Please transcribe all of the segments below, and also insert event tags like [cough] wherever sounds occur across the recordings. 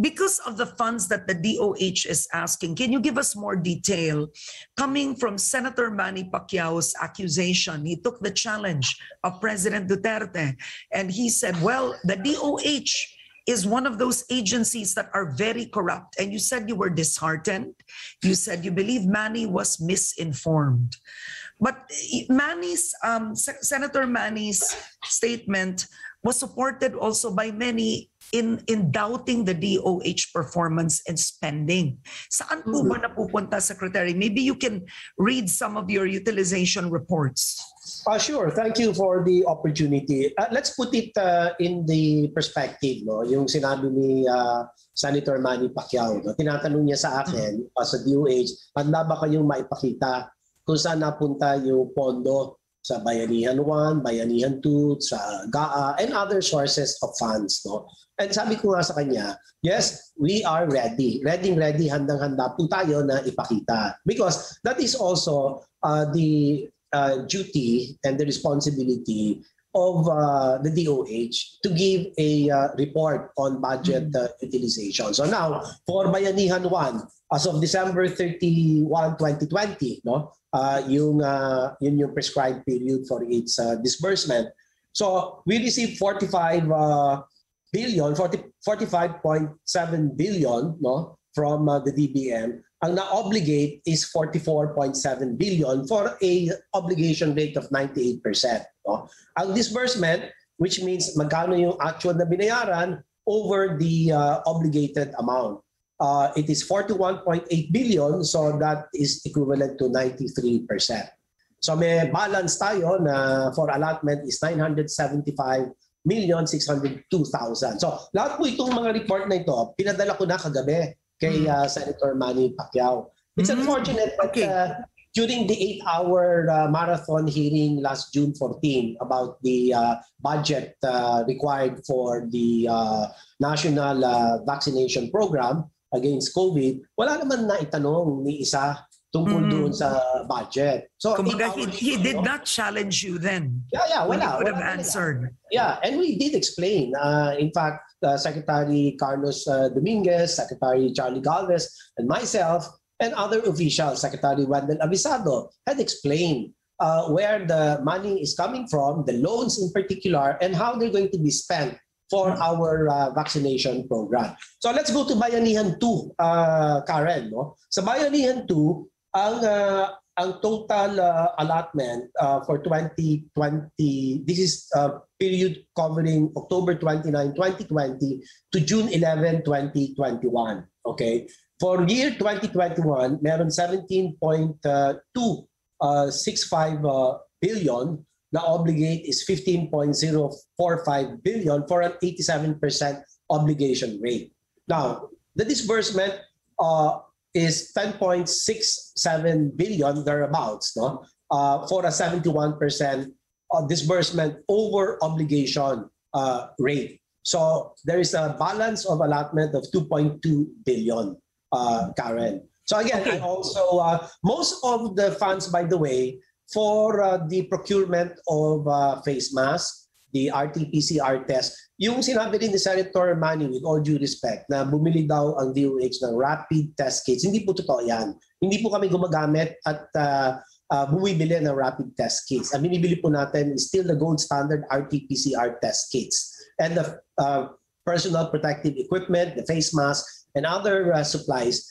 because of the funds that the DOH is asking, can you give us more detail coming from Senator Manny Pacquiao's accusation? He took the challenge of President Duterte and he said, well, the DOH is one of those agencies that are very corrupt. And you said you were disheartened. You said you believe Manny was misinformed. But Manny's, um, Se- Senator Manny's statement was supported also by many in in doubting the DOH performance and spending. Saan po ba napupunta, Secretary? Maybe you can read some of your utilization reports. Uh, sure. Thank you for the opportunity. Uh, let's put it uh, in the perspective, no? Yung sinabi ni uh, Senator Manny Pacquiao, no? tinatanong niya sa akin uh, sa DOH, handa ba kayong maipakita kung saan napunta yung pondo sa Bayanihan 1, Bayanihan 2, sa GAA, and other sources of funds. No? And sabi ko nga sa kanya, yes, we are ready. Ready, ready, handang-handa po tayo na ipakita. Because that is also uh, the uh, duty and the responsibility of uh, the DOH to give a uh, report on budget uh, utilization. So now, for Bayanihan 1, as of December 31, 2020, no, uh, yung, uh, yun yung prescribed period for its uh, disbursement. So we received 45 uh, billion, 40, 45.7 billion no, from uh, the DBM. Ang na-obligate is 44.7 billion for a obligation rate of 98%. No? Ang disbursement, which means magkano yung actual na binayaran over the uh, obligated amount. Uh, it is 41.8 billion, so that is equivalent to 93%. So may balance tayo na for allotment is 975 million 602,000. So lahat po itong mga report na ito, pinadala ko na kagabi kay uh, Senator Manny Pacquiao. It's Mm. unfortunate that Okay. uh, during the eight-hour uh, marathon hearing last June 14 about the uh, budget uh, required for the uh, national uh, vaccination program against COVID, wala naman na itanong ni isa tungkol Mm. doon sa budget. So, Kumbaga, he, he did not challenge you then. Yeah, yeah, wala. have wala talaga. answered. Yeah, and we did explain. Uh, in fact, uh, Secretary Carlos uh, Dominguez, Secretary Charlie Galvez, and myself, and other officials, Secretary Wendell Avisado, had explained uh, where the money is coming from, the loans in particular, and how they're going to be spent for our uh, vaccination program. So let's go to Bayanihan 2, uh, Karen. No? Sa Bayanihan 2, ang uh, ang total uh, allotment uh, for 2020, this is uh, period covering October 29, 2020 to June 11, 2021. Okay? For year 2021, meron 17.2 uh, 65 uh, billion na obligate is 15.045 billion for an 87% obligation rate. Now, the disbursement uh, is 10.67 billion thereabouts, no? Uh, for a 71% uh, disbursement over obligation uh, rate. So there is a balance of allotment of 2.2 billion, uh, Karen. So again, Okay. I also uh, most of the funds, by the way, for uh, the procurement of uh, face masks, the RT-PCR test, yung sinabi rin ni Senator Manny, with all due respect, na bumili daw ang DOH ng rapid test kits, hindi po totoo yan. Hindi po kami gumagamit at uh, uh, bumibili ng rapid test kits. Ang binibili po natin is still the gold standard RT-PCR test kits. And the uh, personal protective equipment, the face mask, and other uh, supplies,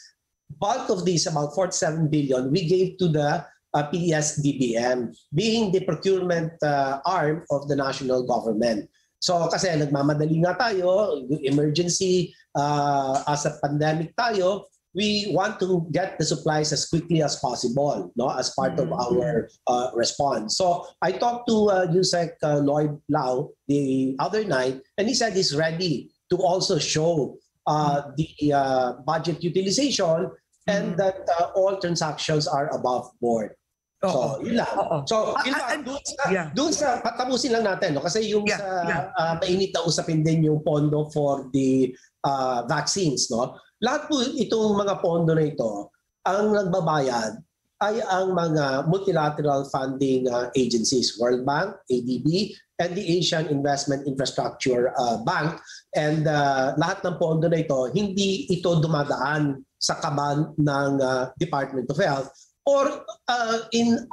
bulk of these, about 47 billion, we gave to the uh, PSDBM, being the procurement uh, arm of the national government. So kasi nagmamadali nga tayo, emergency, uh, as a pandemic tayo, we want to get the supplies as quickly as possible, no, as part of Mhm. our uh, response. So I talked to uh, Yusek uh, Lloyd Lau the other night, and he said he's ready to also show uh, the uh, budget utilization and Mhm. that uh, all transactions are above board. So, yun lang. Oo. So, fact, and- doon sa, yeah. doon sa, patapusin lang natin, no? kasi yung Yeah, sa yeah. ah, mainit na usapin din yung pondo for the ah, vaccines, no? Lahat po itong mga pondo na ito, ang nagbabayad ay ang mga multilateral funding uh, agencies, World Bank, ADB, and the Asian Investment Infrastructure uh, Bank. And uh, lahat ng pondo na ito, hindi ito dumadaan sa kaban ng uh, Department of Health or uh, in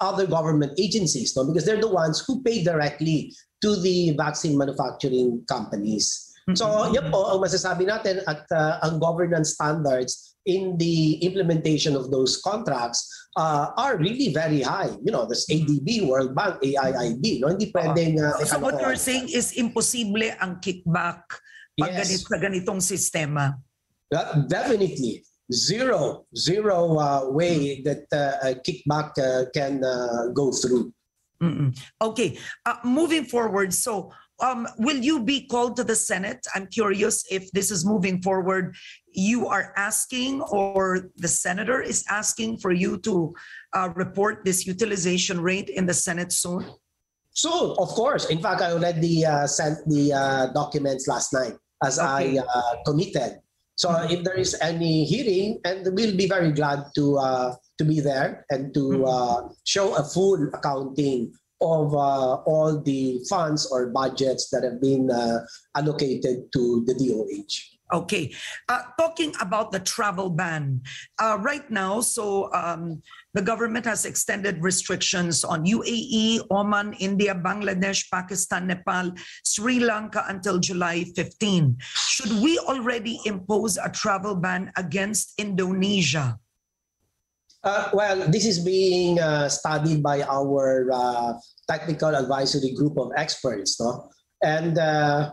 other government agencies no? because they're the ones who pay directly to the vaccine manufacturing companies. So yan po ang masasabi natin at uh, ang governance standards in the implementation of those contracts uh, are really very high. You know, there's ADB, World Bank, AIIB. No? Hindi pwedeng... Uh, So what you're saying is imposible ang kickback pag Yes. ganit, sa ganitong sistema. Uh, definitely. Zero, zero uh, way that uh, a kickback uh, can uh, go through. Mm-mm. Okay, uh, moving forward, so um, will you be called to the Senate? I'm curious if this is moving forward. You are asking, or the senator is asking for you to uh, report this utilization rate in the Senate soon? So, of course, in fact, I already uh, sent the uh, documents last night as Okay. I uh, committed. So, if there is any hearing, and we'll be very glad to uh, to be there and to uh, show a full accounting of uh, all the funds or budgets that have been uh, allocated to the DOH. Okay, uh, talking about the travel ban, uh, right now, so um, the government has extended restrictions on UAE, Oman, India, Bangladesh, Pakistan, Nepal, Sri Lanka until July 15. Should we already impose a travel ban against Indonesia? Uh, well, this is being uh, studied by our uh, technical advisory group of experts, no? And uh,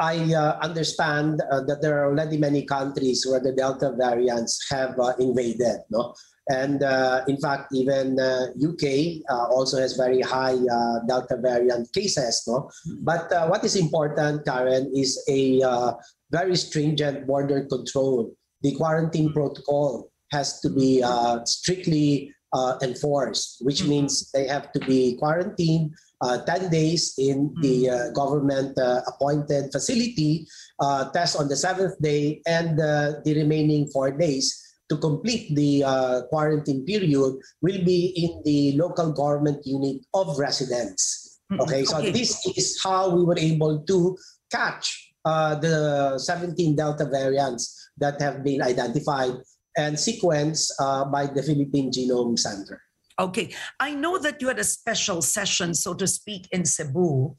I uh, understand uh, that there are already many countries where the Delta variants have uh, invaded, no? And uh, in fact, even uh, UK uh, also has very high uh, Delta variant cases, no? But uh, what is important, Karen, is a uh, very stringent border control. The quarantine protocol has to be uh, strictly uh, enforced, which Mhm. means they have to be quarantined uh, 10 days in the uh, government uh, appointed facility, uh, test on the seventh day, and uh, the remaining four days to complete the uh, quarantine period will be in the local government unit of residence. Mm-mm. Okay, so this is how we were able to catch uh, the 17 Delta variants that have been identified and sequenced uh, by the Philippine Genome Center. Okay, I know that you had a special session, so to speak, in Cebu,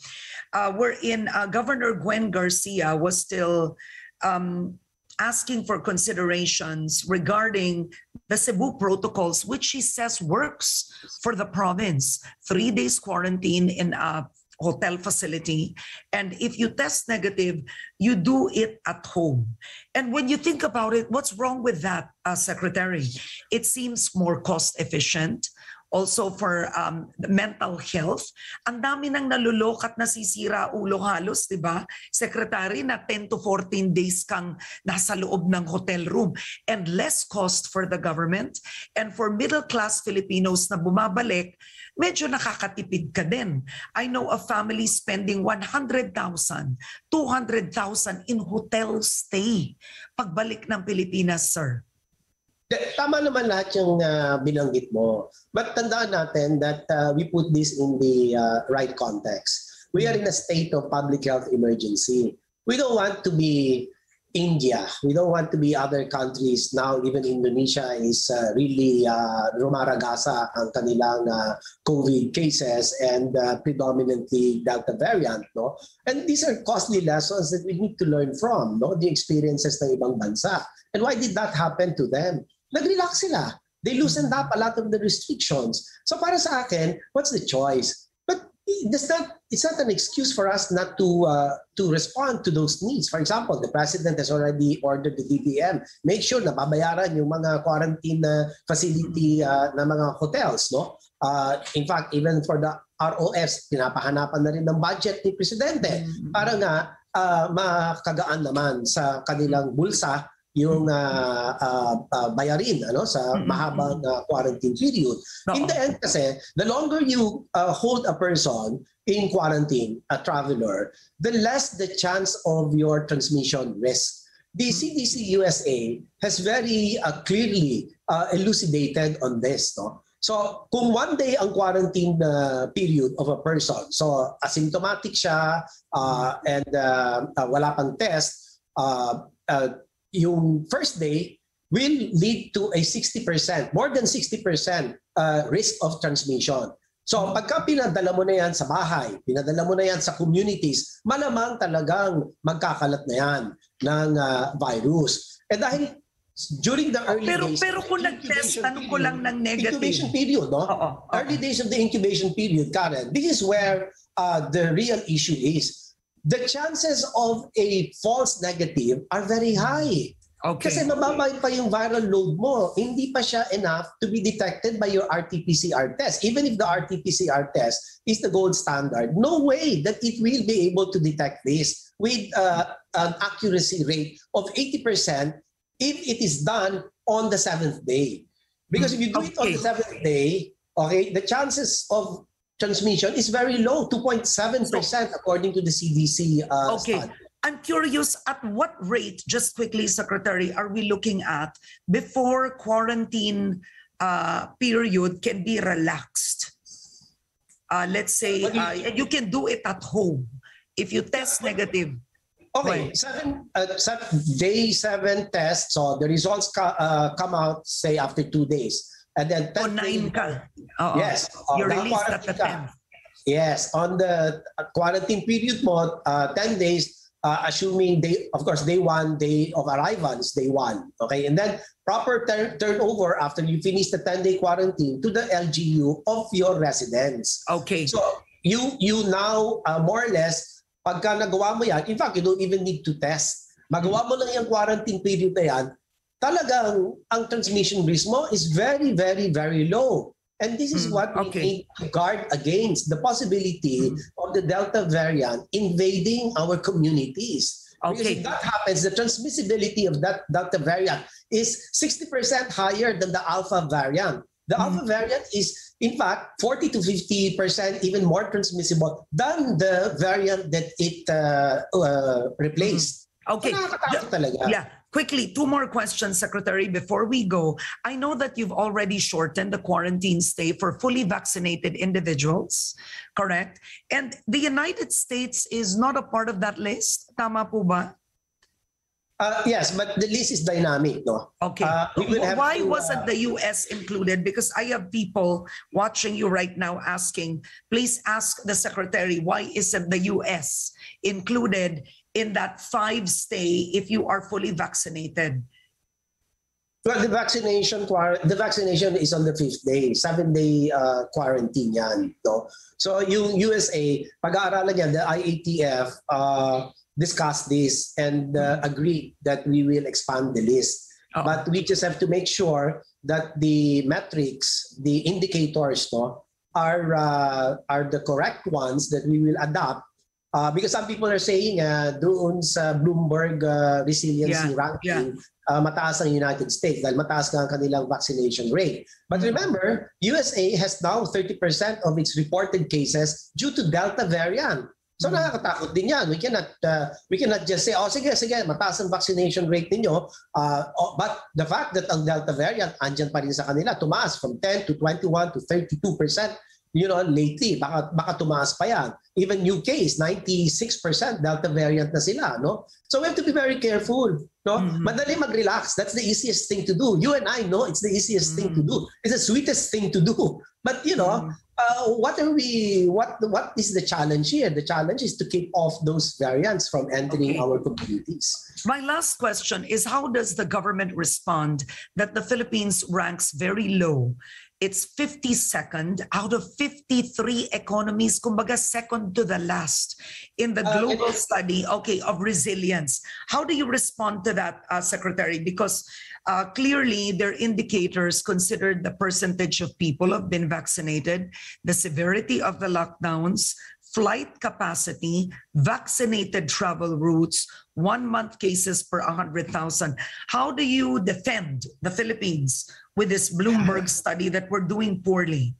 uh, wherein uh, Governor Gwen Garcia was still um, asking for considerations regarding the Cebu protocols, which she says works for the province. Three days quarantine in a hotel facility. And if you test negative, you do it at home. And when you think about it, what's wrong with that, uh, Secretary? It seems more cost efficient. Also for um, mental health. Ang dami nang nalulok at nasisira ulo halos, di ba? Secretary, na 10 to 14 days kang nasa loob ng hotel room. And less cost for the government. And for middle-class Filipinos na bumabalik, medyo nakakatipid ka din. I know a family spending 100,000, 200,000 in hotel stay pagbalik ng Pilipinas, sir. Tama naman lahat yung uh, binanggit mo. But tandaan natin that uh, we put this in the uh, right context. We are in a state of public health emergency. We don't want to be India. We don't want to be other countries. Now, even Indonesia is uh, really uh, rumaragasa ang kanilang uh, COVID cases and uh, predominantly Delta variant. No? And these are costly lessons that we need to learn from, no? the experiences ng ibang bansa. And why did that happen to them? nag-relax sila. They loosened up a lot of the restrictions. So para sa akin, what's the choice? But it's not, it's not an excuse for us not to uh, to respond to those needs. For example, the president has already ordered the DBM. Make sure na babayaran yung mga quarantine uh, facility uh, na mga hotels. No? Uh, in fact, even for the ROFs, pinapahanapan na rin ng budget ni presidente para nga uh, makagaan naman sa kanilang bulsa yung uh, uh, uh, bayarin ano sa mahabang uh, quarantine period. In the end kasi, the longer you uh, hold a person in quarantine, a traveler, the less the chance of your transmission risk. the CDC USA has very uh, clearly uh, elucidated on this. No? So kung one day ang quarantine uh, period of a person, so asymptomatic siya uh, and uh, uh, wala pang test, uh, uh, yung first day will lead to a 60%, more than 60% uh, risk of transmission. So pagka pinadala mo na yan sa bahay, pinadala mo na yan sa communities, malamang talagang magkakalat na yan ng uh, virus. And dahil during the early pero, days... Pero kung nag-test, tanong ko lang ng negative. Incubation period, no? Oo, oo. Early days of the incubation period, Karen, this is where uh, the real issue is. The chances of a false negative are very high. Okay. Kasi mababa pa yung viral load mo. Hindi pa siya enough to be detected by your RT-PCR test. Even if the RT-PCR test is the gold standard, no way that it will be able to detect this with uh, an accuracy rate of 80% if it is done on the seventh day. Because if you do it on the seventh day, okay, the chances of transmission is very low, 2.7% according to the CDC uh, Okay. study. I'm curious at what rate, just quickly, Secretary, are we looking at before quarantine uh, period can be relaxed? Uh, let's say you- uh, and you can do it at home. If you test negative, Okay, Right. seven, uh, seven, day seven test. So the results ca- uh, come out, say, after two days. And then o 10 9 ka. Oo. Yes. uh, You're released at the naka-quarantine 10th. ka. Yes, on the uh, quarantine period mo, uh, 10 days, uh, assuming day, of course, day one, day of arrival is day one. Okay, and then proper turn turnover after you finish the 10-day quarantine to the LGU of your residence. Okay. So you you now uh, more or less pagka nagawa mo yan, in fact, you don't even need to test. Magawa mo lang yung quarantine period na yan, talagang ang transmission risk mo is very, very, very low. And this is Mm, what we okay. need to guard against the possibility of the Delta variant invading our communities. Okay. Because if that happens, the transmissibility of that Delta variant is 60% higher than the Alpha variant. The Mm. Alpha variant is, in fact, 40 to 50% even more transmissible than the variant that it uh, uh, replaced. Okay. So. Yeah. Quickly, two more questions, Secretary, before we go. I know that you've already shortened the quarantine stay for fully vaccinated individuals, correct? And the United States is not a part of that list. Tama po ba? Uh, yes, but the list is dynamic, no? Okay. Uh, Why to, uh, wasn't the US included? Because I have people watching you right now asking, please ask the secretary, why isn't the US included in that five stay if you are fully vaccinated? Well, the vaccination the vaccination is on the fifth day, seven day uh, quarantine yan. No? So yung USA, pag-aaralan yan, the IATF uh, discussed this and uh, agreed that we will expand the list. Oo. But we just have to make sure that the metrics, the indicators, no, are uh, are the correct ones that we will adopt. Uh, because some people are saying uh, doon sa Bloomberg uh, resiliency Yeah, ranking, uh, mataas ang United States dahil mataas nga ang kanilang vaccination rate. But remember, USA has now 30% of its reported cases due to Delta variant. So Mm. nakakatakot din yan. We cannot uh, we cannot just say, oh sige, sige, mataas ang vaccination rate ninyo. Uh, oh, but the fact that ang Delta variant andyan pa rin sa kanila, tumaas from 10 to 21 to 32%. You know, lately, baka, baka tumaas pa yan. Even UK is 96% Delta variant na sila, no? So we have to be very careful, no? Mhm. Madali mag-relax. That's the easiest thing to do. You and I know it's the easiest thing to do. It's the sweetest thing to do. But you know, uh, what are we? What what is the challenge here? The challenge is to keep off those variants from entering Okay. our communities. My last question is how does the government respond that the Philippines ranks very low? It's 52nd out of 53 economies, kumbaga second to the last in the Uh, global it- study, okay, of resilience. How do you respond to that, uh, Secretary? Because uh, clearly their indicators considered the percentage of people who have been vaccinated, the severity of the lockdowns, flight capacity, vaccinated travel routes, one month cases per 100,000. How do you defend the Philippines with this Bloomberg study that we're doing poorly?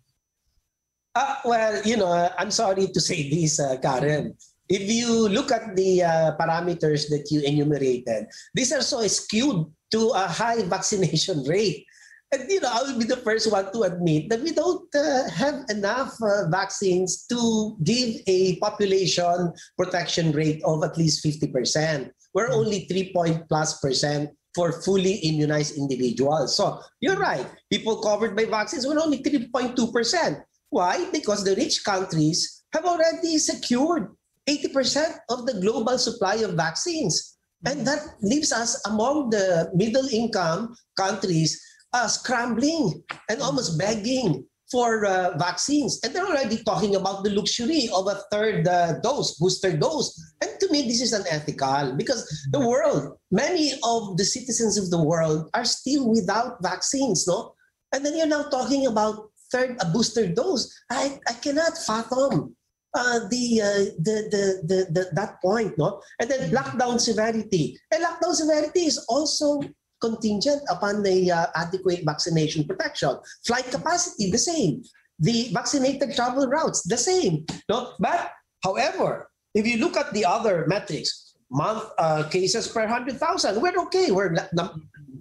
Uh, well, you know, I'm sorry to say this, uh, Karen. if you look at the uh, parameters that you enumerated, these are so skewed to a high vaccination rate. And you know, I will be the first one to admit that we don't uh, have enough uh, vaccines to give a population protection rate of at least 50%. We're only 3 point plus percent for fully immunized individuals. So you're right. People covered by vaccines were only 3.2%. Why? Because the rich countries have already secured 80% of the global supply of vaccines. And that leaves us among the middle income countries uh, scrambling and almost begging for uh, vaccines. And they're already talking about the luxury of a third uh, dose, booster dose. And to me, this is unethical because the world, many of the citizens of the world are still without vaccines, no? And then you're now talking about third a booster dose. I, I cannot fathom uh, the, uh, the, the, the, the, that point, no? And then lockdown severity. And lockdown severity is also contingent upon the uh, adequate vaccination protection. Flight capacity, the same. The vaccinated travel routes, the same. No? But, however, if you look at the other metrics, month uh, cases per 100,000, we're okay. We're na, na,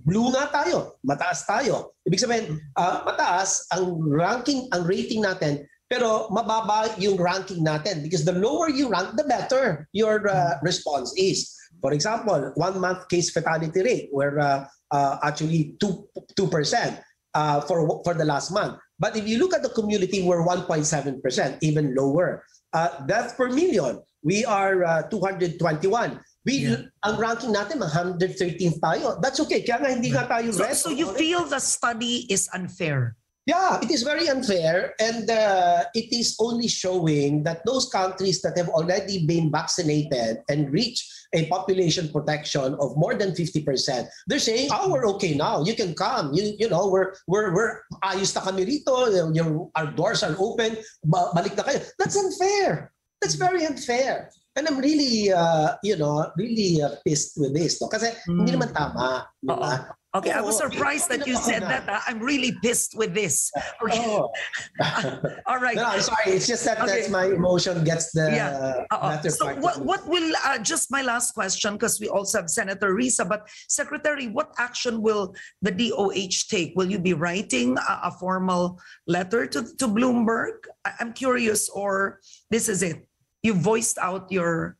blue nga tayo. Mataas tayo. Ibig sabihin, uh, mataas ang ranking, ang rating natin pero mababa yung ranking natin because the lower you rank, the better your uh, response is. For example, one month case fatality rate, were uh, uh, actually 2, 2% uh, for, for the last month. But if you look at the community, we're 1.7%, even lower. Uh, death per million, we are uh, 221. We, yeah. Ang ranking natin, 113 tayo. That's okay. Kaya nga hindi nga tayo so, So you feel the study is unfair? Yeah, it is very unfair, and uh, it is only showing that those countries that have already been vaccinated and reach a population protection of more than 50%, they're saying, oh, we're okay now. You can come. You, you know, we're, we're, we're ayos na kami rito. Your, our doors are open. Balik na kayo. That's unfair. That's very unfair. And I'm really, uh, you know, really uh, pissed with this. No? Kasi mm. hindi naman tama. Diba? Okay, I was surprised that you said that. Uh, I'm really pissed with this. [laughs] Okay. Oh. [laughs] All right. No, I'm sorry. It's just that okay. that's my emotion gets the yeah. So what, what will, uh, just my last question, because we also have Senator Risa, but Secretary, what action will the DOH take? Will you be writing a, a formal letter to, to Bloomberg? I, I'm curious, or this is it? You voiced out your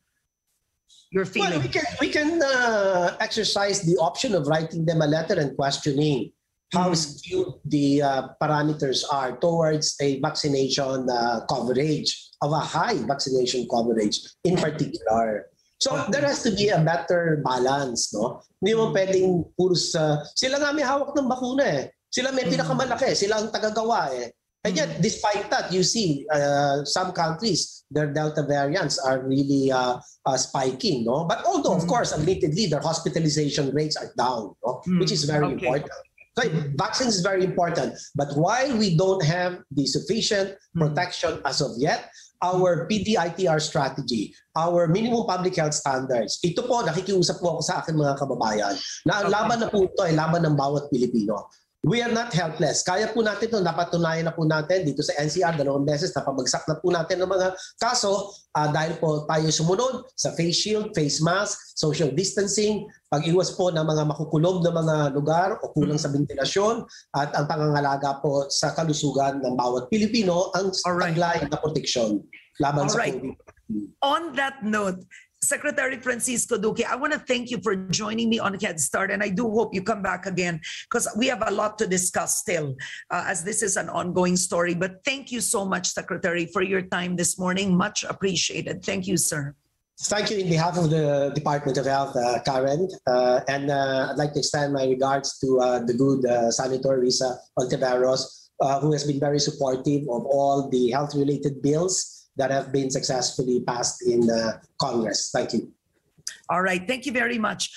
your feeling? Well, we can we can uh, exercise the option of writing them a letter and questioning how mm. skewed the uh, parameters are towards a vaccination uh, coverage of a high vaccination coverage in particular. So there has to be a better balance, no? Hindi mo pwedeng puros uh, sila nga may hawak ng bakuna eh. Sila may mm. pinakamalaki, sila ang tagagawa eh. And yet, hmm. despite that, you see uh, some countries, their Delta variants are really uh, uh, spiking. No? But although, mm. of hmm. course, admittedly, their hospitalization rates are down, no? mm. which is very okay. important. So vaccines is very important. But while we don't have the sufficient hmm. protection as of yet, our PDITR strategy, our minimum public health standards, ito po, nakikiusap po ako sa akin mga kababayan, na ang okay. laban na po ito ay laban ng bawat Pilipino we are not helpless. Kaya po natin ito, napatunayan na po natin dito sa NCR, dalawang beses, napabagsak na po natin ng mga kaso uh, dahil po tayo sumunod sa face shield, face mask, social distancing, pag-iwas po ng mga makukulob na mga lugar o kulang sa ventilasyon at ang pangangalaga po sa kalusugan ng bawat Pilipino ang taglay na proteksyon laban All sa. COVID. On that note, Secretary Francisco Duque, I want to thank you for joining me on Headstart, and I do hope you come back again because we have a lot to discuss still, uh, as this is an ongoing story. But thank you so much, Secretary, for your time this morning. Much appreciated. Thank you, sir. Thank you in behalf of the Department of Health, uh, Karen. Uh, and uh, I'd like to extend my regards to uh, the good uh, Senator Risa Hontiveros, who has been very supportive of all the health-related bills that have been successfully passed in the Congress. Thank you. All right. Thank you very much.